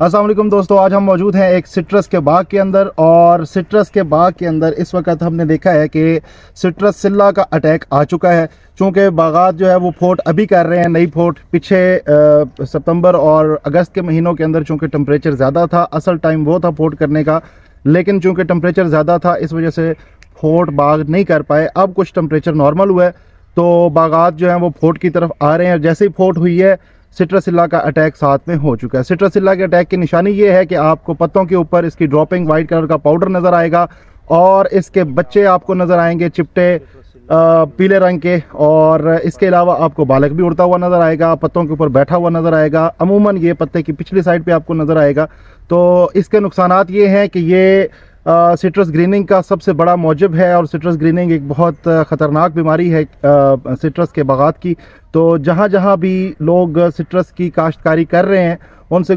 वालेकुम दोस्तों, आज हम मौजूद हैं एक सिट्रस के बाग के अंदर और सिट्रस के बाग के अंदर इस वक्त हमने देखा है कि सिट्रस सिल्ला का अटैक आ चुका है। चूँकि बागात जो है वो फोट अभी कर रहे हैं, नई फोट पीछे सितंबर और अगस्त के महीनों के अंदर चूँकि टम्परेचर ज़्यादा था, असल टाइम वो था फोट करने का, लेकिन चूँकि टम्परेचर ज़्यादा था, इस वजह से फोट बाग नहीं कर पाए। अब कुछ टम्परेचर नॉर्मल हुआ है तो बागात जो हैं वो फोट की तरफ़ आ रहे हैं। जैसे ही फोट हुई है सिट्रसिल्ला का अटैक साथ में हो चुका है। सिट्रसिल्ला के अटैक की निशानी ये है कि आपको पत्तों के ऊपर इसकी ड्रॉपिंग वाइट कलर का पाउडर नज़र आएगा और इसके बच्चे आपको नज़र आएँगे चिपटे पीले रंग के और इसके अलावा आपको बालक भी उड़ता हुआ नज़र आएगा, पत्तों के ऊपर बैठा हुआ नज़र आएगा, अमूमन ये पत्ते की पिछली साइड पे आपको नज़र आएगा। तो इसके नुकसान ये हैं कि ये सिट्रस ग्रीनिंग का सबसे बड़ा मौजब है और सिट्रस ग्रीनिंग एक बहुत ख़तरनाक बीमारी है सिट्रस के बागात की। तो जहाँ जहाँ भी लोग सिट्रस की काश्तकारी कर रहे हैं, उनसे